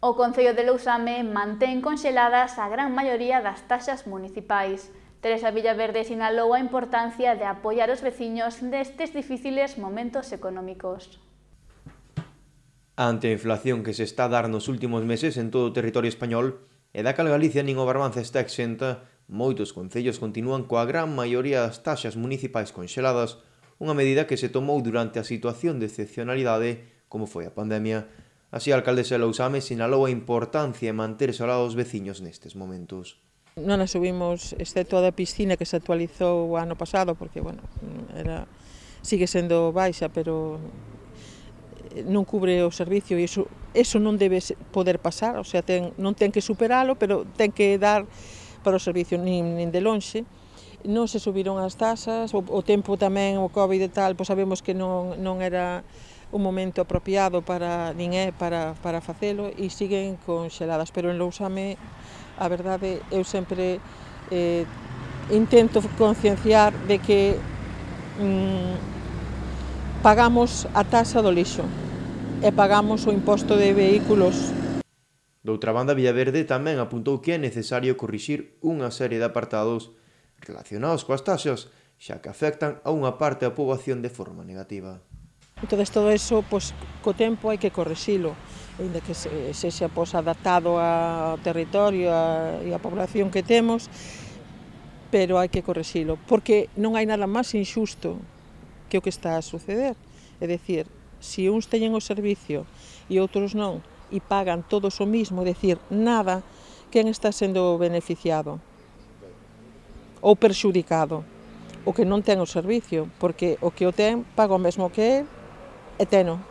O Concello de Lousame mantén conxeladas a gran maioría das taxas municipais. Teresa Villaverde sinalou a importancia de apoiar os veciños nestes difíciles momentos económicos. Ante a inflación que se está a dar nos últimos meses en todo o territorio español, e da cal Galicia nin o Barbanza está exenta, moitos concellos continúan coa gran maioría das taxas municipais conxeladas, unha medida que se tomou durante a situación de excepcionalidade como foi a pandemia, Así a alcaldesa de Lousame sinalou a importancia de manterse ao lado dos veciños nestes momentos. Non a subimos, excepto a da piscina que se actualizou o ano pasado, porque, bueno, era, sigue sendo baixa, pero eh, non cubre o servicio e iso, iso non debe poder pasar, o sea, ten, non ten que superalo, pero ten que dar para o servicio nin, nin de lonxe. Non se subiron as tasas, o, o tempo tamén, o Covid e tal, pois sabemos que non, non era un momento apropiado para nin é para, para facelo e siguen conxeladas, pero en Lousame a verdade eu sempre eh, intento concienciar de que mm, pagamos a taxa do lixo e pagamos o imposto de vehículos Doutra banda Villaverde tamén apuntou que é necesario corrixir unha serie de apartados relacionados coas taxas, xa que afectan a unha parte da poboación de forma negativa. Entón, todo eso, pues, co tempo hai que correxilo, ainda que se, sexa pois, adaptado ao territorio a, e á población que temos, pero hai que correxilo, porque non hai nada máis injusto que o que está a suceder. É dicir, se uns teñen o servicio e outros non, e pagan todos o mismo, é dicir, nada, quen está sendo beneficiado ou perxudicado o que non ten o servicio, porque o que o ten paga o mesmo que é eterno.